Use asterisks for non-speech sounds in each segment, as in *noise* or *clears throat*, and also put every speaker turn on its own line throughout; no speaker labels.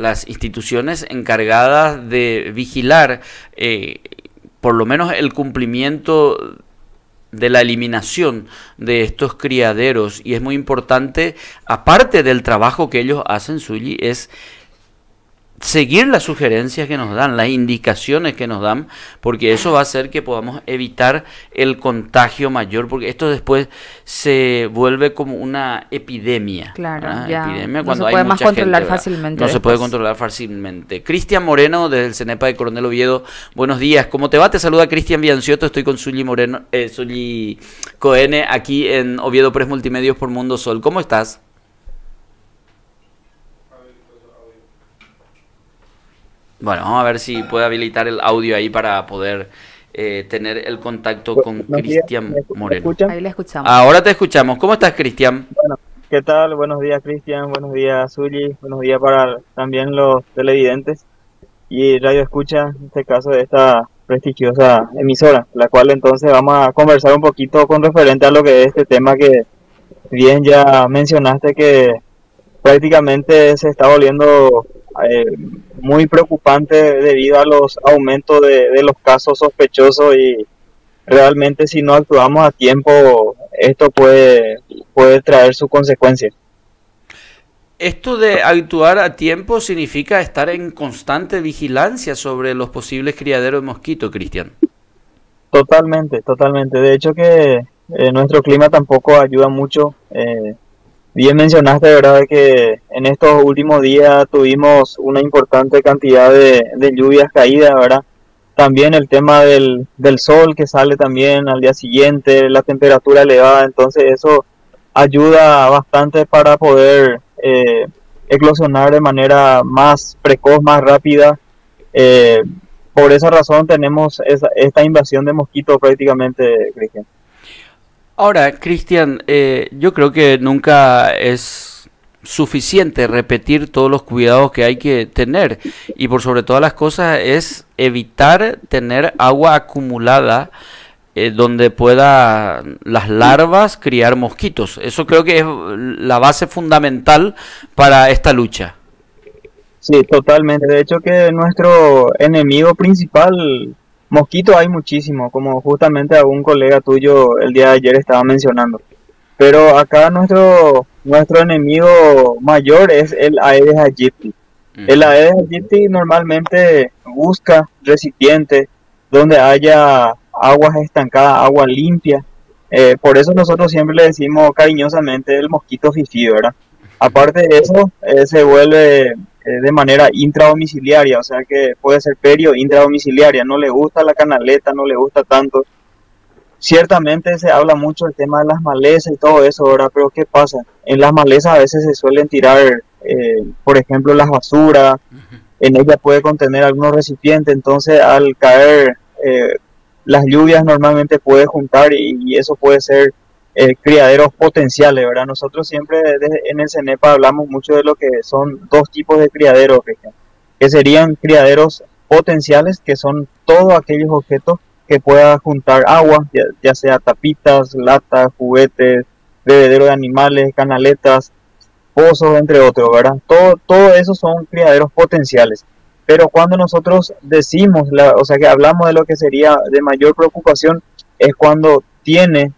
las instituciones encargadas de vigilar eh, por lo menos el cumplimiento de la eliminación de estos criaderos. Y es muy importante, aparte del trabajo que ellos hacen, Suyi, es seguir las sugerencias que nos dan, las indicaciones que nos dan, porque eso va a hacer que podamos evitar el contagio mayor, porque esto después se vuelve como una epidemia.
Claro, ya. no se puede más controlar fácilmente.
No se puede controlar fácilmente. Cristian Moreno, desde el CENEPA de Coronel Oviedo, buenos días. ¿Cómo te va? Te saluda Cristian Biancioto, estoy con Zully Moreno, eh, Zully Coene, aquí en Oviedo Press Multimedios por Mundo Sol. ¿Cómo estás? Bueno, vamos a ver si puede habilitar el audio ahí para poder eh, tener el contacto con Cristian Moreno.
Ahí le escuchamos.
Ahora te escuchamos. ¿Cómo estás, Cristian?
Bueno, ¿qué tal? Buenos días, Cristian. Buenos días, Zully. Buenos días para también los televidentes y radio escucha, en este caso de esta prestigiosa emisora, la cual entonces vamos a conversar un poquito con referente a lo que es este tema que bien ya mencionaste que prácticamente se está volviendo eh, muy preocupante debido a los aumentos de, los casos sospechosos y realmente si no actuamos a tiempo esto puede, puede traer sus consecuencias.
Esto de actuar a tiempo significa estar en constante vigilancia sobre los posibles criaderos de mosquito, Cristian.
Totalmente, totalmente. De hecho que eh, nuestro clima tampoco ayuda mucho. Eh, Bien mencionaste, ¿verdad?, que en estos últimos días tuvimos una importante cantidad de, lluvias caídas, ¿verdad? También el tema del, sol que sale también al día siguiente, la temperatura elevada, entonces eso ayuda bastante para poder eh, eclosionar de manera más precoz, más rápida. Eh, por esa razón tenemos esta invasión de mosquitos prácticamente, Cristian.
Ahora, Cristian, eh, yo creo que nunca es suficiente repetir todos los cuidados que hay que tener y por sobre todas las cosas es evitar tener agua acumulada eh, donde pueda las larvas criar mosquitos. Eso creo que es la base fundamental para esta lucha.
Sí, totalmente. De hecho que nuestro enemigo principal Mosquitos hay muchísimo, como justamente algún colega tuyo el día de ayer estaba mencionando. Pero acá nuestro nuestro enemigo mayor es el Aedes aegypti. El Aedes aegypti normalmente busca recipientes donde haya aguas estancadas, agua limpia. Eh, por eso nosotros siempre le decimos cariñosamente el mosquito fifí, ¿verdad? Aparte de eso, eh, se vuelve eh, de manera intradomiciliaria, o sea que puede ser perio intradomiciliaria, no le gusta la canaleta, no le gusta tanto. Ciertamente se habla mucho del tema de las malezas y todo eso, ¿verdad? Pero ¿qué pasa? En las malezas a veces se suelen tirar, eh, por ejemplo, las basuras, en ella puede contener algunos recipientes, entonces al caer eh, las lluvias normalmente puede juntar y eso puede ser eh, criaderos potenciales, ¿verdad? Nosotros siempre en el CENEPA hablamos mucho de lo que son dos tipos de criaderos, que serían criaderos potenciales, que son todos aquellos objetos que pueda juntar agua, ya, sea tapitas, latas, juguetes, bebederos de animales, canaletas, pozos, entre otros, ¿verdad? Todo, todo eso son criaderos potenciales. Pero cuando nosotros decimos, la, o sea, que hablamos de lo que sería de mayor preocupación, es cuando tiene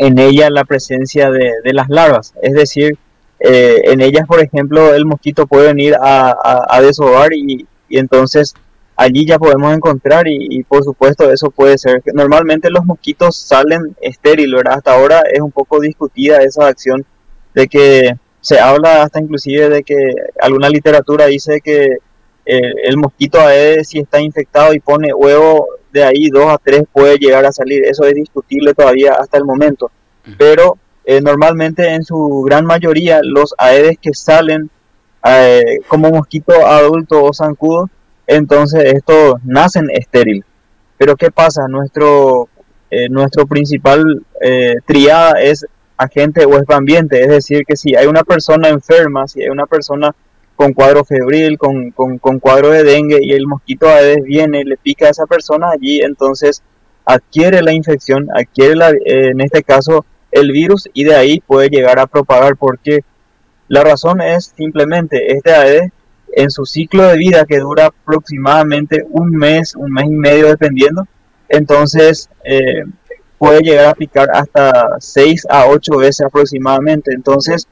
en ella la presencia de, las larvas. Es decir, eh, en ellas, por ejemplo, el mosquito puede venir a, a, desovar y, entonces allí ya podemos encontrar y, por supuesto eso puede ser. Normalmente los mosquitos salen estériles, ¿verdad? Hasta ahora es un poco discutida esa acción de que se habla hasta inclusive de que alguna literatura dice que eh, el mosquito Aedes si está infectado y pone huevo de ahí dos a tres puede llegar a salir. Eso es discutible todavía hasta el momento. Pero eh, normalmente en su gran mayoría los aedes que salen eh, como mosquito adulto o zancudo, entonces estos nacen estéril. Pero ¿qué pasa? Nuestro, eh, nuestro principal triada es agente o es ambiente. Es decir, que si hay una persona enferma, si hay una persona con cuadro febril, con, con, con, cuadro de dengue y el mosquito Aedes viene, le pica a esa persona allí, entonces adquiere la infección, adquiere la, eh, en este caso el virus y de ahí puede llegar a propagar porque la razón es simplemente este Aedes en su ciclo de vida que dura aproximadamente un mes, un mes y medio dependiendo, entonces eh, puede llegar a picar hasta 6 a 8 veces aproximadamente. Entonces,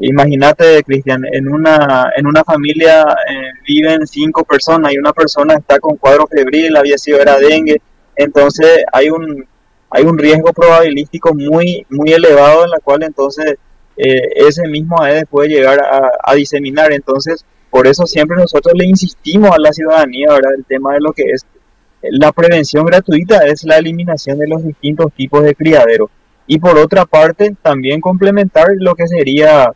imagínate, Cristian, en una, en una familia eh, viven 5 personas y una persona está con cuadro febril, había sido era dengue, entonces hay un, hay un riesgo probabilístico muy, muy elevado en la cual entonces eh, ese mismo AEDES puede llegar a, diseminar. Entonces, por eso siempre nosotros le insistimos a la ciudadanía, ¿verdad? El tema de lo que es la prevención gratuita es la eliminación de los distintos tipos de criaderos. Y por otra parte, también complementar lo que sería,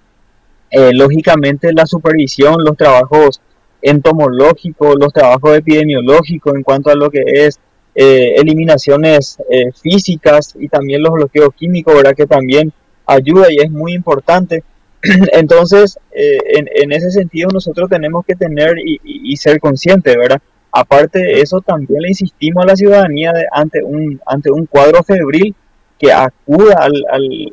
eh, lógicamente, la supervisión, los trabajos entomológicos, los trabajos epidemiológicos en cuanto a lo que es eh, eliminaciones eh, físicas y también los bloqueos químicos, ¿verdad? Que también ayuda y es muy importante. *clears throat* Entonces, en, en, ese sentido nosotros tenemos que tener y, y ser conscientes, ¿verdad? Aparte de eso, también le insistimos a la ciudadanía ante, un, ante un cuadro febril que acuda al,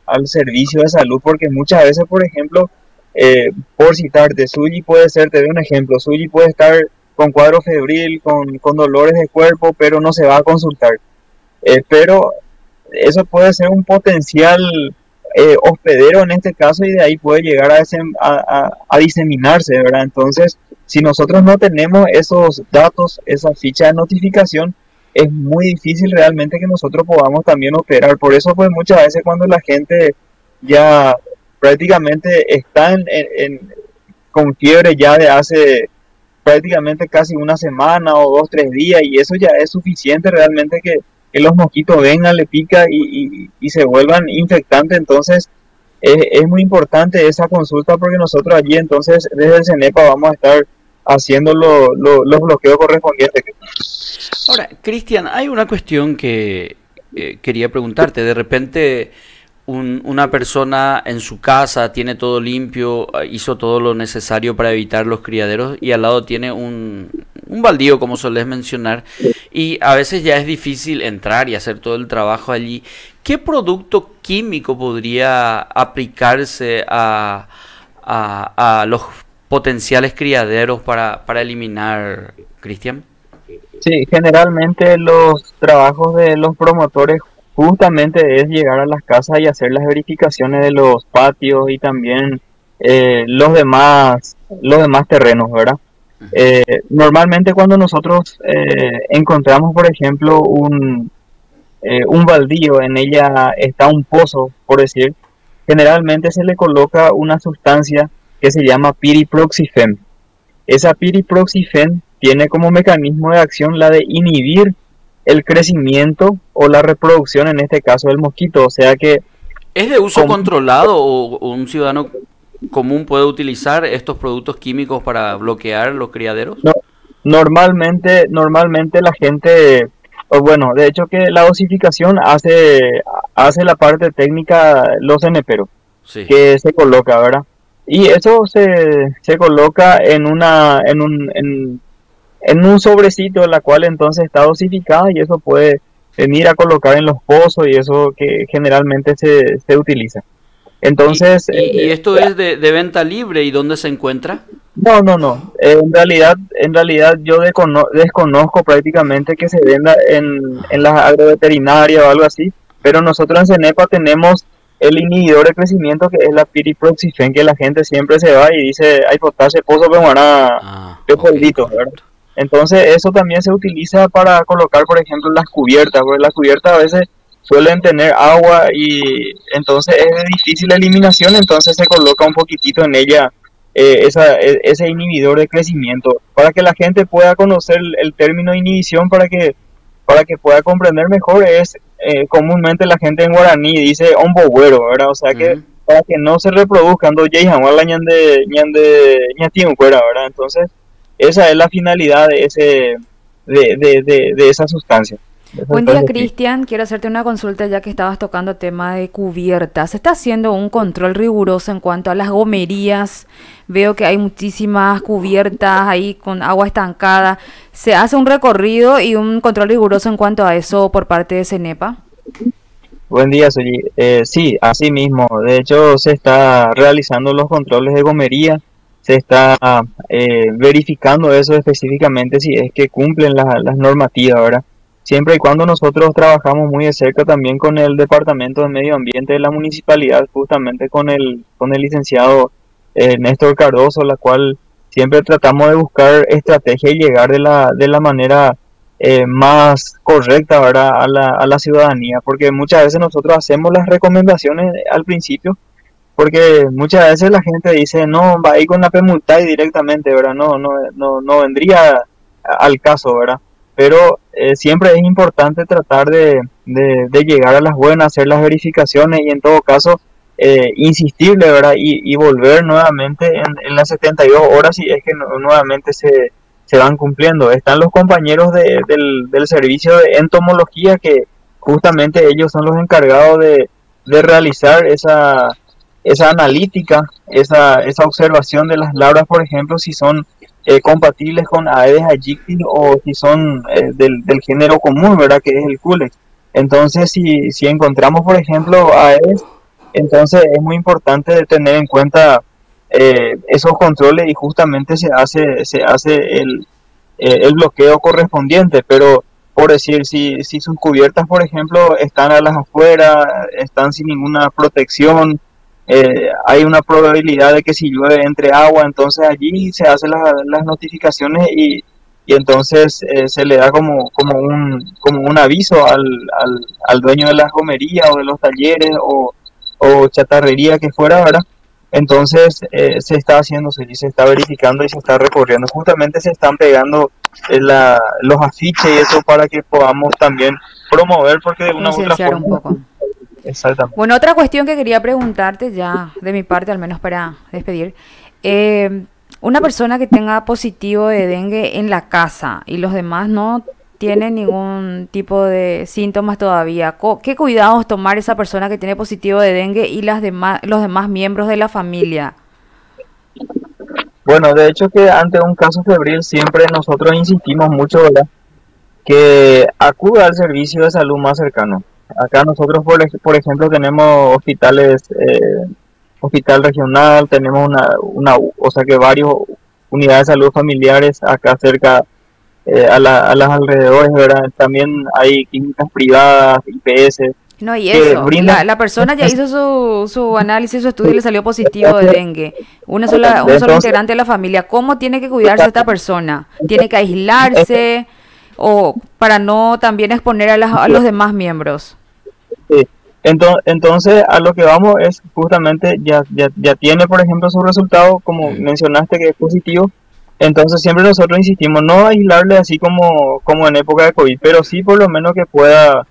al, servicio de salud, porque muchas veces, por ejemplo, eh, por citarte, Suyi puede ser, te doy un ejemplo, Suyi puede estar con cuadro febril, con, con dolores de cuerpo, pero no se va a consultar. Eh, pero eso puede ser un potencial eh, hospedero en este caso y de ahí puede llegar a, a, a, diseminarse, ¿verdad? Entonces, si nosotros no tenemos esos datos, esa ficha de notificación, es muy difícil realmente que nosotros podamos también operar. Por eso, pues muchas veces cuando la gente ya prácticamente está en, con fiebre ya de hace prácticamente casi una semana o dos, tres días, y eso ya es suficiente realmente que, los mosquitos vengan, le pica y, y, se vuelvan infectantes. Entonces, es, es, muy importante esa consulta porque nosotros allí entonces desde el CENEPA vamos a estar haciendo los bloqueos correspondientes.
Ahora, Cristian, hay una cuestión que eh, quería preguntarte. De repente una persona en su casa tiene todo limpio, hizo todo lo necesario para evitar los criaderos y al lado tiene un, un baldío, como solés mencionar, y a veces ya es difícil entrar y hacer todo el trabajo allí. ¿Qué producto químico podría aplicarse a, a, a los potenciales criaderos para, para eliminar, Cristian?
Sí, generalmente los trabajos de los promotores justamente es llegar a las casas y hacer las verificaciones de los patios y también eh, los demás los demás terrenos, ¿verdad? Eh, normalmente cuando nosotros eh, encontramos, por ejemplo, un, un baldío, en ella está un pozo, por decir, generalmente se le coloca una sustancia que se llama piriproxifen. Esa piriproxifen tiene como mecanismo de acción la de inhibir el crecimiento o la reproducción, en este caso del mosquito. O sea que...
¿Es de uso controlado o un ciudadano común puede utilizar estos productos químicos para bloquear los criaderos?
No, normalmente, normalmente la gente, o bueno, de hecho que la dosificación hace, hace la parte técnica los NPero, que se coloca, ¿verdad? Y eso se, se coloca en, una, en, un, en, en un sobrecito, la cual entonces está dosificada y eso puede venir a colocar en los pozos y eso que generalmente se, se utiliza. Entonces...
¿Y, y, eh, esto es de, de, venta libre y dónde se encuentra?
No, no, no. en realidad, en realidad yo desconozco prácticamente que se venda en, en las agroveterinarias o algo así, pero nosotros en CENEPA tenemos el inhibidor de crecimiento que es la piriproxifen que la gente siempre se va y dice hay potasio pozo pero ah, ¿verdad? Entonces eso también se utiliza para colocar por ejemplo las cubiertas porque las cubiertas a veces suelen tener agua y entonces es de difícil eliminación entonces se coloca un poquitito en ella eh, esa, e, ese inhibidor de crecimiento para que la gente pueda conocer el, término inhibición para que para que pueda comprender mejor es eh, comúnmente la gente en guaraní dice güero, ¿verdad? O sea que para que no se reproduzcan dos de ñande ñande ¿verdad? Entonces, esa es la finalidad de ese de, de, de, esa sustancia.
Buen día, Cristian. Quiero hacerte una consulta ya que estabas tocando tema de cubiertas. ¿Se está haciendo un control riguroso en cuanto a las gomerías? Veo que hay muchísimas cubiertas ahí con agua estancada. ¿Se hace un recorrido y un control riguroso en cuanto a eso por parte de CENEPA?
Buen día, soy eh, sí, así mismo. De hecho, se está realizando los controles de gomería. Se está eh, verificando eso específicamente si es que cumplen las normativas, ¿verdad? Siempre y cuando nosotros trabajamos muy de cerca también con el Departamento de Medio Ambiente de la Municipalidad, justamente con el, con el licenciado eh, Néstor Cardoso, la cual siempre tratamos de buscar estrategia y llegar de la, de la manera eh, más correcta ¿verdad? A, la, a la ciudadanía, porque muchas veces nosotros hacemos las recomendaciones al principio, porque muchas veces la gente dice, no, va a ir con la y directamente, ¿verdad? No, no, no, no vendría al caso, ¿verdad? Pero eh, siempre es importante tratar de, de, llegar a las buenas, hacer las verificaciones y en todo caso eh, insistirle, ¿verdad? Y, y volver nuevamente en, en, las 72 horas y es que nuevamente se, se van cumpliendo. Están los compañeros de, del, del servicio de entomología que justamente ellos son los encargados de, de realizar esa esa analítica, esa, esa observación de las larvas, por ejemplo, si son eh, compatibles con Aedes aegypti o si son eh, del, del, género común, ¿verdad? Que es el Culex. Entonces, si, si encontramos, por ejemplo, Aedes, entonces es muy importante tener en cuenta eh, esos controles y justamente se hace, se hace el, el bloqueo correspondiente, pero por decir, si, si sus cubiertas, por ejemplo, están a las afueras, están sin ninguna protección, eh, hay una probabilidad de que si llueve entre agua, entonces allí se hacen las, notificaciones y, y entonces eh, se le da como, como, un, como un aviso al, al, al dueño de la gomería o de los talleres o, o chatarrería que fuera, ¿verdad? Entonces eh, se está haciendo, se, se está verificando y se está recorriendo. Justamente se están pegando la, los afiches y eso para que podamos también promover, porque de una u otra forma
bueno, otra cuestión que quería preguntarte ya de mi parte, al menos para despedir. Eh, una persona que tenga positivo de dengue en la casa y los demás no tienen ningún tipo de síntomas todavía, ¿qué cuidados tomar esa persona que tiene positivo de dengue y las demás, los demás miembros de la familia?
Bueno, de hecho que ante un caso febril siempre nosotros insistimos mucho, ¿verdad? Que acuda al servicio de salud más cercano. Acá nosotros, por, por ejemplo, tenemos hospitales, eh, hospital regional, tenemos una, una, o sea que varios unidades de salud familiares acá cerca eh, a, la, a las alrededores, ¿verdad? También hay clínicas privadas, IPS.
No, y eso, la, persona ya *laughs* hizo su, su análisis, su estudio y le salió positivo de dengue. Una sola, un solo integrante de la familia. ¿Cómo tiene que cuidarse esta persona? ¿Tiene que aislarse? O para no también exponer a, a los demás miembros.
Sí. Entonces, entonces, a lo que vamos es justamente, ya, ya, ya tiene, por ejemplo, su resultado, como mencionaste, que es positivo. Entonces, siempre nosotros insistimos, no aislarle así como, como en época de COVID, pero sí por lo menos que pueda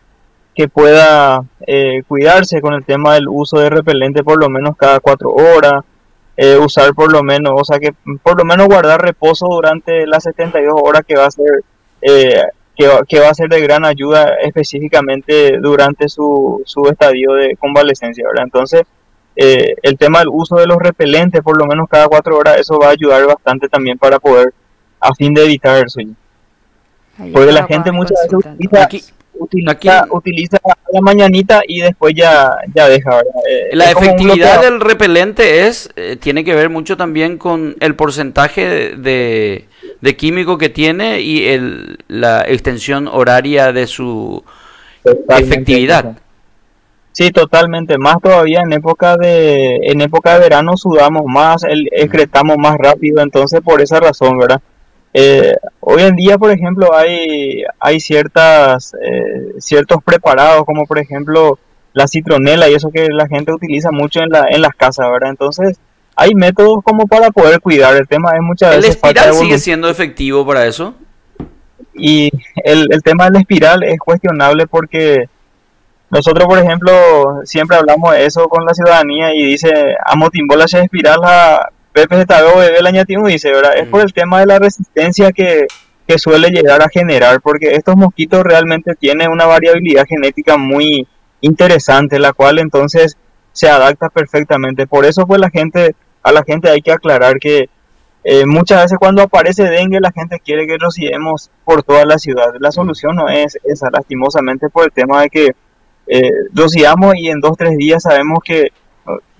que pueda eh, cuidarse con el tema del uso de repelente por lo menos cada cuatro horas, eh, usar por lo menos, o sea que por lo menos guardar reposo durante las 72 horas que va a ser eh, que, va a ser de gran ayuda específicamente durante su, su estadio de convalecencia, ¿verdad? Entonces, eh, el tema del uso de los repelentes, por lo menos cada cuatro horas, eso va a ayudar bastante también para poder, a fin de evitar el sueño. Porque la gente muchas veces utiliza, utiliza, la mañanita y después ya, ya deja.
Eh, la efectividad del repelente es tiene que ver mucho también con el porcentaje de de químico que tiene y el, la extensión horaria de su efectividad.
Sí, totalmente. Más todavía en época de en época de verano sudamos más, el, excretamos más rápido, entonces por esa razón, ¿verdad? Eh, hoy en día, por ejemplo, hay hay ciertas eh, ciertos preparados, como por ejemplo la citronela y eso que la gente utiliza mucho en la en las casas, ¿verdad? Entonces hay métodos como para poder cuidar. El tema es muchas
veces. ¿El espiral sigue siendo efectivo para eso?
Y el, el tema del espiral es cuestionable porque nosotros, por ejemplo, siempre hablamos de eso con la ciudadanía y dice, amo timbola se espiral a Pepe o bebé la dice, ¿verdad? Es por mm. el tema de la resistencia que, que suele llegar a generar, porque estos mosquitos realmente tienen una variabilidad genética muy interesante, la cual entonces se adapta perfectamente. Por eso pues la gente a la gente hay que aclarar que eh, muchas veces cuando aparece dengue la gente quiere que rociemos por toda la ciudad. La solución no es esa, lastimosamente por el tema de que eh, rociamos y en dos tres días sabemos que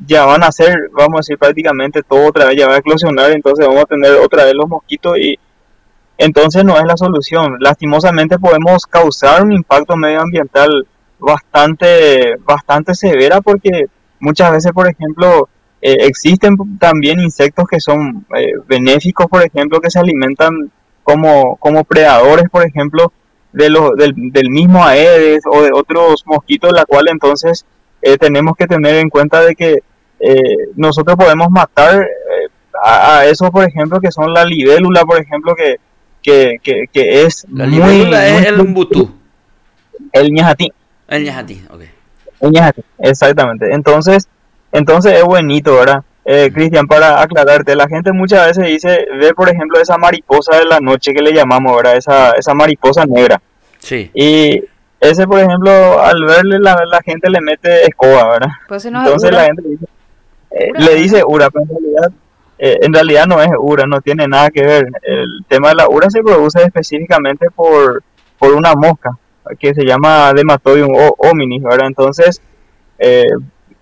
ya van a ser, vamos a decir, prácticamente todo otra vez, ya va a eclosionar, entonces vamos a tener otra vez los mosquitos y entonces no es la solución. Lastimosamente podemos causar un impacto medioambiental bastante, bastante severa porque muchas veces, por ejemplo, eh, existen también insectos que son eh, benéficos, por ejemplo, que se alimentan como, como predadores, por ejemplo, de los, del, del mismo Aedes o de otros mosquitos, la cual entonces eh, tenemos que tener en cuenta de que nosotros podemos matar a, a esos, por ejemplo, que son la libélula, por ejemplo, que, que, que, es
la libélula es el umbutú.
El ñajatí.
El ñajatí, ok.
El ñajatí, exactamente. Entonces, entonces es buenito, ¿verdad? Eh, Cristian, para aclararte, la gente muchas veces dice, ve por ejemplo esa mariposa de la noche que le llamamos, ¿verdad? Esa, esa mariposa negra.
Sí.
Y ese, por ejemplo, al verle la, la gente le mete escoba, ¿verdad?
Pues no
Entonces la gente dice, eh, le dice ura, pero en realidad, eh, en realidad no es ura, no tiene nada que ver. El tema de la ura se produce específicamente por, por una mosca que se llama Dematoium hominis, ¿verdad? Entonces, eh,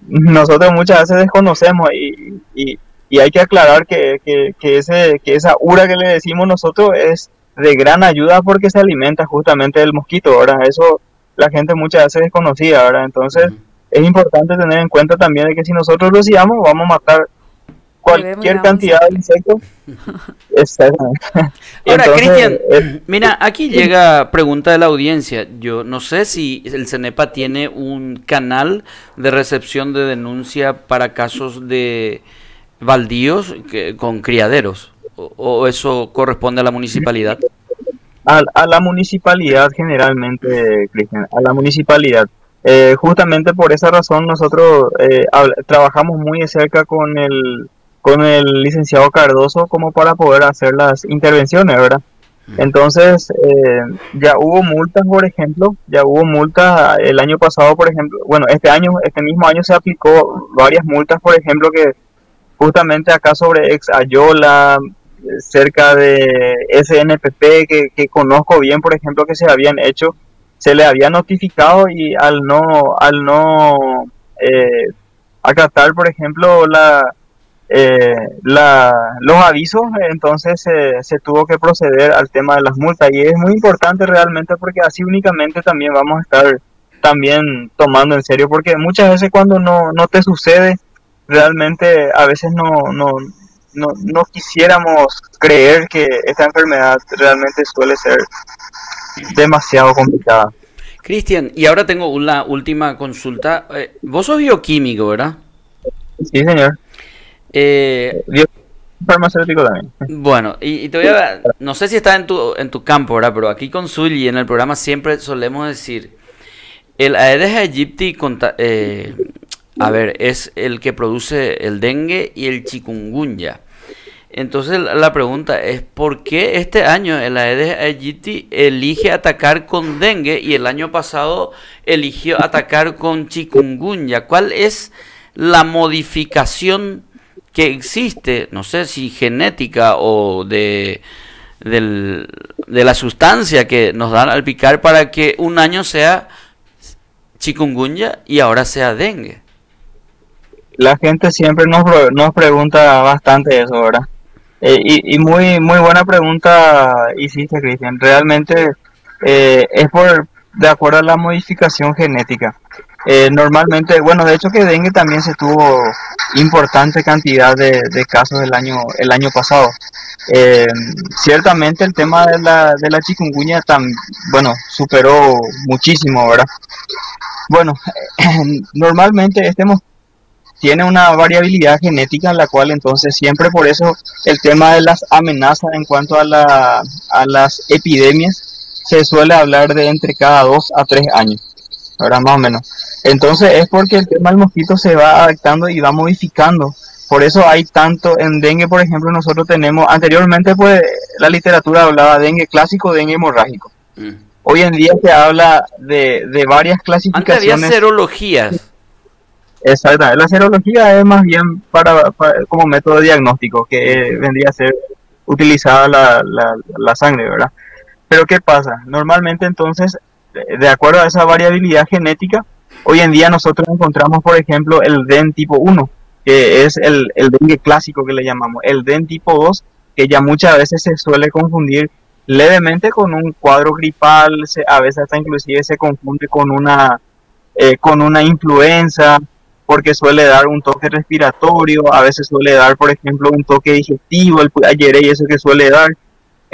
nosotros muchas veces desconocemos y, y, hay que aclarar que, que, ese, que esa ura que le decimos nosotros es de gran ayuda porque se alimenta justamente del mosquito, ¿verdad? Eso la gente muchas veces desconocía, ¿verdad? Entonces es importante tener en cuenta también de que si nosotros lo sigamos vamos a matar cualquier cantidad de insectos. *laughs* *laughs*
Ahora, Cristian, mira, aquí llega pregunta de la audiencia. Yo no sé si el CENEPA tiene un canal de recepción de denuncia para casos de baldíos con criaderos, o, eso corresponde a la municipalidad.
A, la municipalidad generalmente, Cristian, a la municipalidad. Eh, justamente por esa razón nosotros eh, trabajamos muy de cerca con el con el licenciado Cardoso como para poder hacer las intervenciones, ¿verdad? Entonces, eh, ya hubo multas, por ejemplo, ya hubo multas el año pasado, por ejemplo, bueno, este año, este mismo año se aplicó varias multas, por ejemplo, que justamente acá sobre Ex Ayola, cerca de SNPP, que, que conozco bien, por ejemplo, que se habían hecho, se le había notificado y al no, al no eh, acatar, por ejemplo, la, eh, la, los avisos, entonces se tuvo que proceder al tema de las multas y es muy importante realmente porque así únicamente también vamos a estar también tomando en serio porque muchas veces cuando no, no te sucede realmente a veces no, no, no, no quisiéramos creer que esta enfermedad realmente suele ser demasiado complicada.
Cristian, y ahora tengo una última consulta. Eh, vos sos bioquímico, ¿verdad?
Sí, señor.
Eh,
farmacéutico también.
Bueno, y, te voy a no sé si está en tu, en tu campo, ¿verdad? Pero aquí con Zully en el programa siempre solemos decir, el Aedes aegypti, eh, a ver, es el que produce el dengue y el chikungunya. Entonces la pregunta es, ¿por qué este año el Aedes aegypti elige atacar con dengue y el año pasado eligió atacar con chikungunya? ¿Cuál es la modificación que existe, no sé si genética o de, de la sustancia que nos dan al picar para que un año sea chikungunya y ahora sea dengue.
La gente siempre nos, nos pregunta bastante eso, ¿verdad? Eh, y, y, muy muy buena pregunta hiciste, Cristian. Realmente eh, es por de acuerdo a la modificación genética. Eh, normalmente, bueno, de hecho que dengue también se tuvo importante cantidad de, casos el año el año pasado. Eh, ciertamente el tema de la, de la chikungunya tan, bueno, superó muchísimo, ¿verdad? Bueno, *clears throat* normalmente este tiene una variabilidad genética en la cual entonces siempre por eso el tema de las amenazas en cuanto a, la, a las epidemias se suele hablar de entre cada dos a tres años, ¿verdad? Más o menos. Entonces es porque el tema del mosquito se va adaptando y va modificando. Por eso hay tanto en dengue, por ejemplo, nosotros tenemos, anteriormente pues la literatura hablaba de dengue clásico, dengue hemorrágico. Mm. Hoy en día se habla de, de varias clasificaciones.
Antes había serologías.
Exacto, la serología es más bien para, como método diagnóstico, que vendría a ser utilizada la, la, la sangre, ¿verdad? Pero ¿qué pasa? Normalmente entonces, de acuerdo a esa variabilidad genética, Hoy en día nosotros encontramos, por ejemplo, el DEN tipo 1, que es el, el dengue clásico que le llamamos. El DEN tipo 2, que ya muchas veces se suele confundir levemente con un cuadro gripal, a veces hasta inclusive se confunde con una, eh, con una influenza, porque suele dar un toque respiratorio, a veces suele dar, por ejemplo, un toque digestivo, el ayer y eso que suele dar.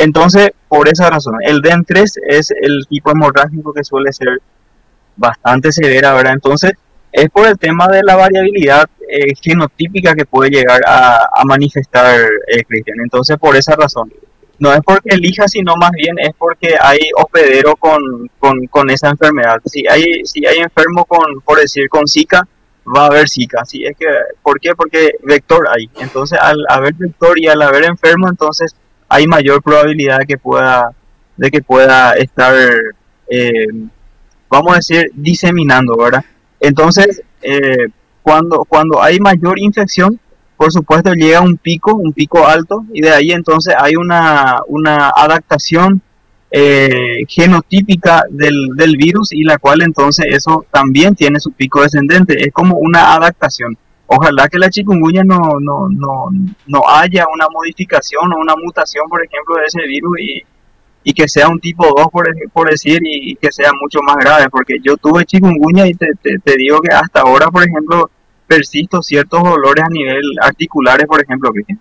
Entonces, por esa razón, el DEN3 es el tipo hemorrágico que suele ser bastante severa, ¿verdad? Entonces, es por el tema de la variabilidad eh, genotípica que puede llegar a, manifestar eh, Cristian. Entonces, por esa razón, no es porque elija, sino más bien es porque hay hospedero con, con, esa enfermedad. Si hay, si hay enfermo con, por decir, con Zika, va a haber Zika. ¿sí? Es que, ¿Por qué? Porque vector hay. Entonces, al haber vector y al haber enfermo, entonces hay mayor probabilidad de que pueda, de que pueda estar, eh, vamos a decir, diseminando, ¿verdad? Entonces, eh, cuando, cuando hay mayor infección, por supuesto llega un pico, un pico alto, y de ahí entonces hay una, una adaptación eh, genotípica del, del, virus y la cual entonces eso también tiene su pico descendente, es como una adaptación. Ojalá que la chikungunya no, no, no, no haya una modificación o una mutación, por ejemplo, de ese virus y, y que sea un tipo 2, por, por decir, y, que sea mucho más grave, porque yo tuve chikungunya y te, te, digo que hasta ahora, por ejemplo, persisto ciertos dolores a nivel articulares, por ejemplo,
Cristian,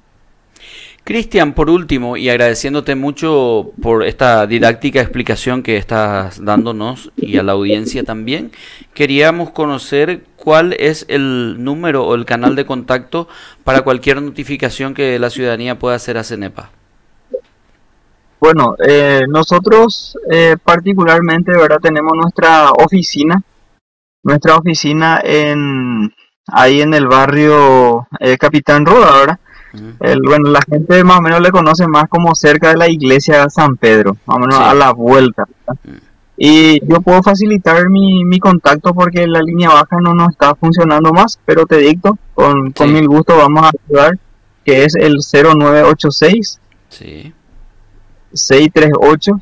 por último, y agradeciéndote mucho por esta didáctica explicación que estás dándonos y a la audiencia también, queríamos conocer cuál es el número o el canal de contacto para cualquier notificación que la ciudadanía pueda hacer a CENEPA.
Bueno, eh, nosotros eh, particularmente, ¿verdad? Tenemos nuestra oficina, nuestra oficina en ahí en el barrio eh, Capitán Roda, ¿verdad? El, bueno, la gente más o menos le conoce más como cerca de la iglesia de San Pedro, más o menos a la vuelta. Y yo puedo facilitar mi, mi contacto porque la línea baja no nos está funcionando más, pero te dicto, con, con mil gusto vamos a ayudar, que es el 0986. Sí. 638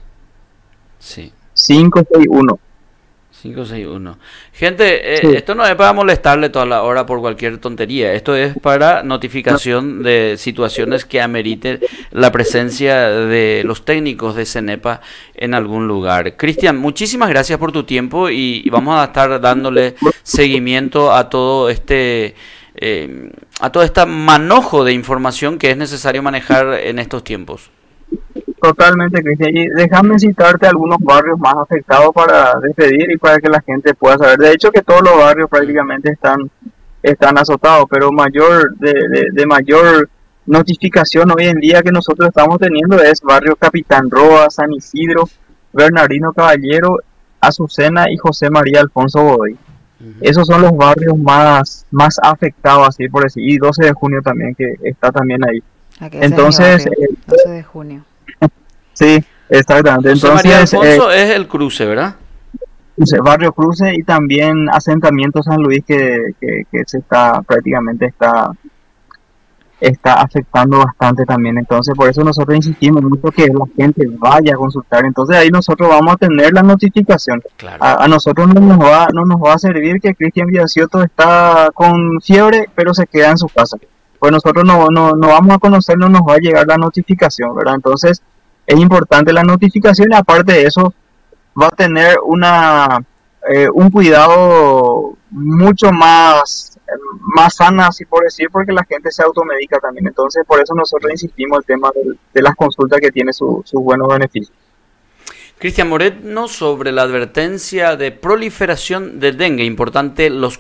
sí.
561.
561. Gente, eh, esto no es para molestarle toda la hora por cualquier tontería. Esto es para notificación de situaciones que ameriten la presencia de los técnicos de CENEPA en algún lugar. Cristian, muchísimas gracias por tu tiempo y, vamos a estar dándole seguimiento a todo este. Eh, a todo este manojo de información que es necesario manejar en estos tiempos.
Totalmente, Cristian. Y déjame citarte algunos barrios más afectados para despedir y para que la gente pueda saber. De hecho, que todos los barrios prácticamente están, están azotados, pero mayor de, de, mayor notificación hoy en día que nosotros estamos teniendo es barrio Capitán Roa, San Isidro, Bernardino Caballero, Azucena y José María Alfonso Godoy. Esos son los barrios más, más afectados, así por decir, y 12 de junio también, que está también ahí. Entonces,
12 de junio.
Sí, exactamente.
Entonces, María Alfonso eh, es el cruce, ¿verdad?
barrio Cruce y también asentamiento San Luis que, que, se está prácticamente está está afectando bastante también. Entonces por eso nosotros insistimos mucho que la gente vaya a consultar. Entonces ahí nosotros vamos a tener la notificación. A, nosotros no nos va no nos va a servir que Cristian Villacioto está con fiebre pero se queda en su casa pues nosotros no, no, no vamos a conocer no nos va a llegar la notificación verdad entonces es importante la notificación y aparte de eso va a tener una eh, un cuidado mucho más más sana así por decir porque la gente se automedica también. Entonces por eso nosotros insistimos el tema de, las consultas que tiene sus buenos beneficios.
Cristian Moretno sobre la advertencia de proliferación del dengue importante los